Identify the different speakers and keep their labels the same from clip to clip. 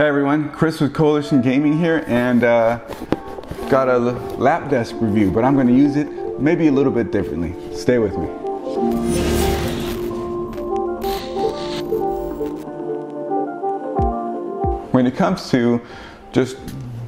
Speaker 1: Hey everyone, Chris with Coalition Gaming here and uh, got a lap desk review, but I'm going to use it maybe a little bit differently. Stay with me. When it comes to just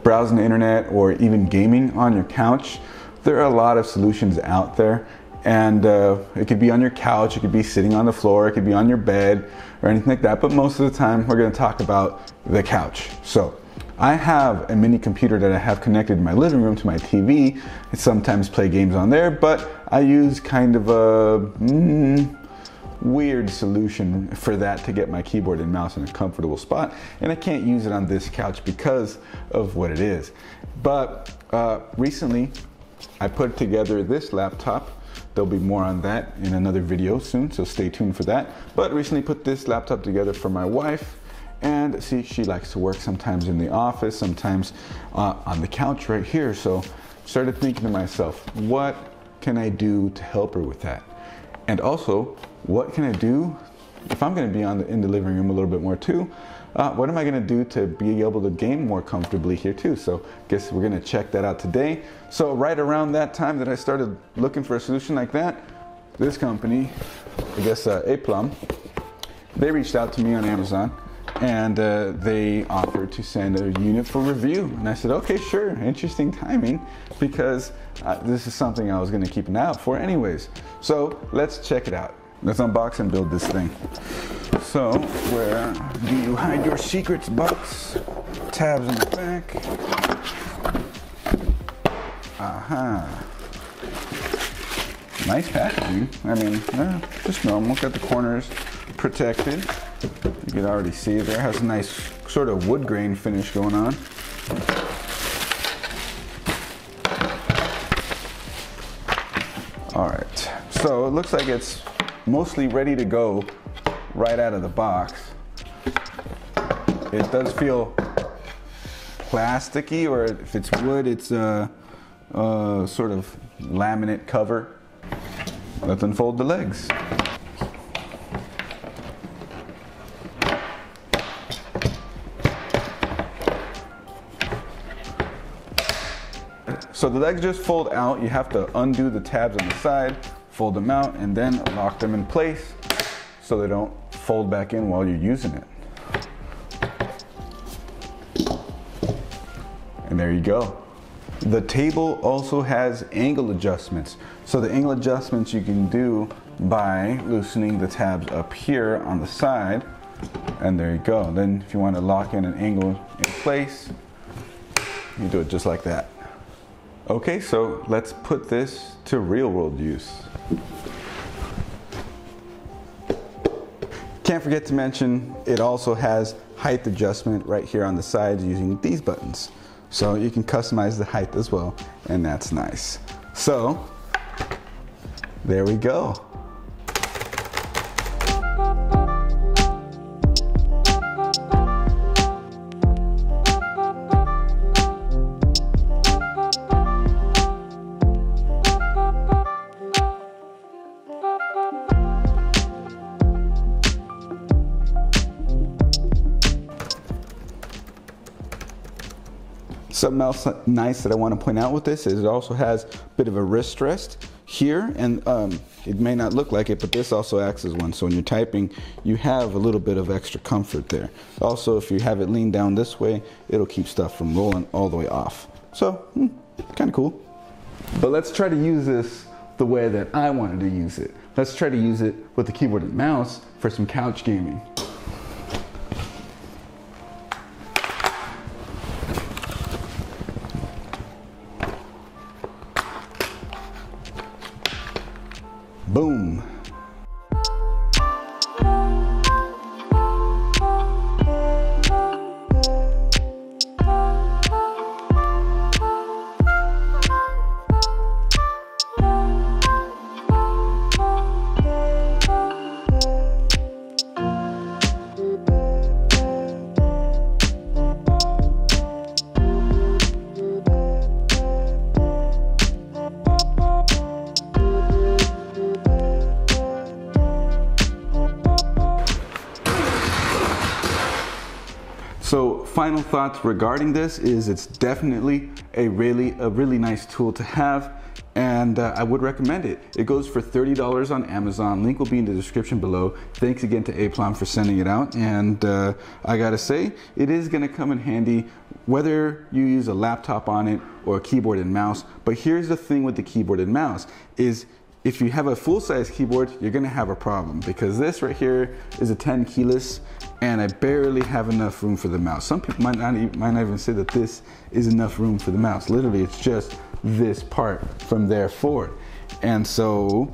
Speaker 1: browsing the internet or even gaming on your couch, there are a lot of solutions out there and uh, it could be on your couch, it could be sitting on the floor, it could be on your bed or anything like that. But most of the time, we're going to talk about the couch. So I have a mini computer that I have connected in my living room to my TV. I sometimes play games on there, but I use kind of a mm, weird solution for that to get my keyboard and mouse in a comfortable spot. And I can't use it on this couch because of what it is. But uh, recently, I put together this laptop There'll be more on that in another video soon, so stay tuned for that. But recently put this laptop together for my wife and see, she likes to work sometimes in the office, sometimes uh, on the couch right here. So started thinking to myself, what can I do to help her with that? And also, what can I do if I'm going to be on the, in the living room a little bit more too? uh, what am I going to do to be able to game more comfortably here too? So guess we're going to check that out today. So right around that time that I started looking for a solution like that, this company, I guess uh, Aplomb, they reached out to me on Amazon and uh, they offered to send a unit for review. And I said, okay, sure, interesting timing because uh, this is something I was going to keep an eye out for anyways. So let's check it out. Let's unbox and build this thing. So, where do you hide your secrets, Bucks? Tabs in the back. Aha. Nice packaging. I mean, eh, just normal. Got the corners protected. You can already see there. Has a nice sort of wood grain finish going on. All right. So it looks like it's mostly ready to go right out of the box. It does feel plasticky, or if it's wood, it's a, a sort of laminate cover. Let's unfold the legs. So the legs just fold out. You have to undo the tabs on the side fold them out, and then lock them in place so they don't fold back in while you're using it. And there you go. The table also has angle adjustments. So the angle adjustments you can do by loosening the tabs up here on the side. And there you go. Then if you want to lock in an angle in place, you do it just like that. Okay, so let's put this to real world use. Can't forget to mention, it also has height adjustment right here on the sides using these buttons. So you can customize the height as well, and that's nice. So, there we go. Something else nice that I want to point out with this is it also has a bit of a wrist rest here and um, it may not look like it but this also acts as one. So when you're typing you have a little bit of extra comfort there. Also if you have it leaned down this way it'll keep stuff from rolling all the way off. So hmm, kind of cool. But let's try to use this the way that I wanted to use it. Let's try to use it with the keyboard and mouse for some couch gaming Boom. Final thoughts regarding this is it's definitely a really, a really nice tool to have and uh, I would recommend it. It goes for $30 on Amazon. Link will be in the description below. Thanks again to Aplomb for sending it out. And uh, I gotta say, it is gonna come in handy whether you use a laptop on it or a keyboard and mouse. But here's the thing with the keyboard and mouse is if you have a full-size keyboard, you're gonna have a problem because this right here is a 10 keyless and I barely have enough room for the mouse. Some people might not, even, might not even say that this is enough room for the mouse. Literally, it's just this part from there forward. And so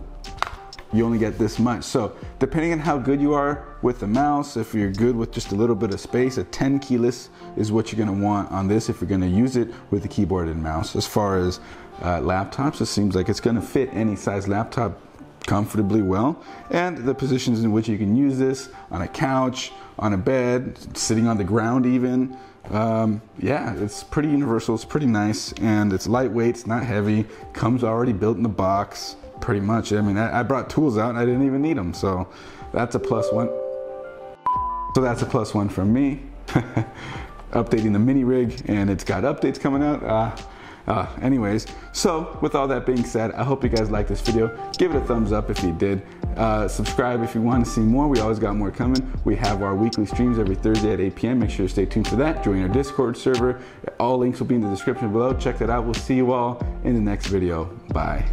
Speaker 1: you only get this much. So depending on how good you are with the mouse, if you're good with just a little bit of space, a 10 keyless is what you're gonna want on this if you're gonna use it with the keyboard and mouse. As far as uh, laptops, it seems like it's gonna fit any size laptop comfortably well. And the positions in which you can use this on a couch, on a bed, sitting on the ground even. Um, yeah, it's pretty universal, it's pretty nice, and it's lightweight, it's not heavy, comes already built in the box, pretty much. I mean, I, I brought tools out and I didn't even need them, so that's a plus one. So that's a plus one from me. Updating the mini rig, and it's got updates coming out. Uh, uh, anyways, so with all that being said, I hope you guys liked this video. Give it a thumbs up if you did. Uh, subscribe if you want to see more. We always got more coming. We have our weekly streams every Thursday at 8 p.m. Make sure to stay tuned for that. Join our Discord server. All links will be in the description below. Check that out. We'll see you all in the next video. Bye.